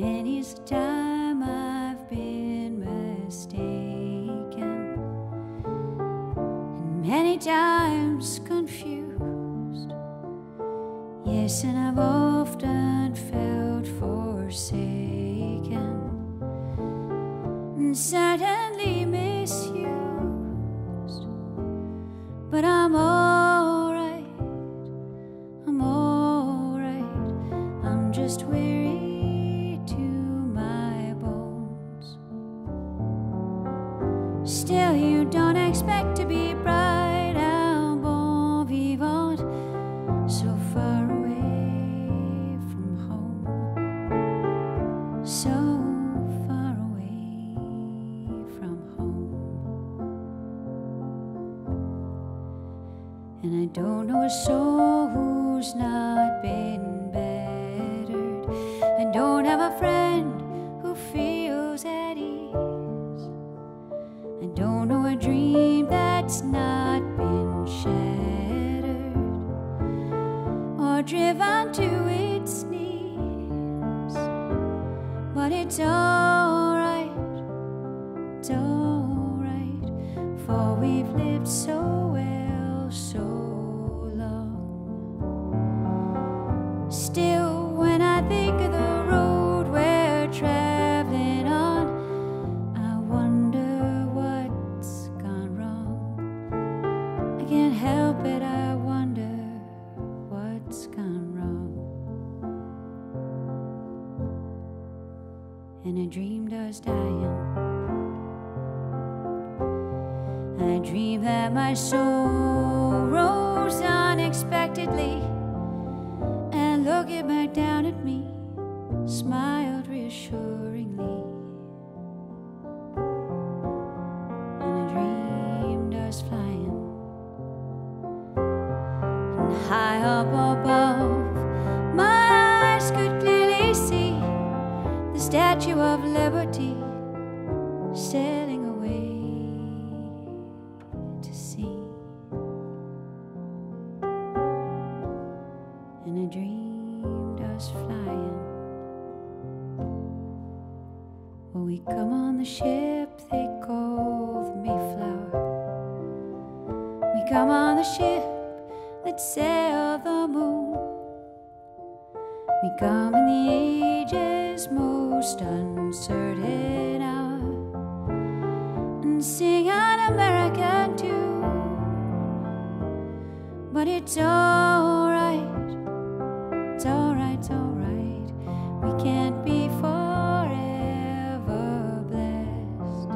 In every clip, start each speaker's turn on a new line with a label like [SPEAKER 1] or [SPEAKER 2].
[SPEAKER 1] Many's the time I've been mistaken, and many times confused. Yes, and I've often felt forsaken, and certainly misused. But I'm alright, Still, you don't expect to be bright and bon vivant, so far away from home, so far away from home. And I don't know a soul who's not been battered. I don't have a friend But it's alright, it's alright, for we've lived so well so long. Still, when I think of the road we're traveling on, I wonder what's gone wrong. I can't help it, I And I dreamed I was dying. I dreamed that my soul rose unexpectedly and looking back down at me, smiled reassuringly. And I dreamed I was flying, and high up above, Statue of Liberty sailing away to sea. And I dreamed us flying. When we come on the ship they call the Mayflower. We come on the ship that sailed the moon. We come in the but it's alright. It's alright, it's alright. We can't be forever blessed.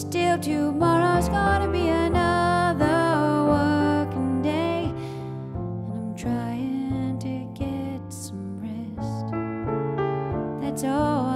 [SPEAKER 1] Still, tomorrow's gonna be another working day, and I'm trying to get some rest. That's all.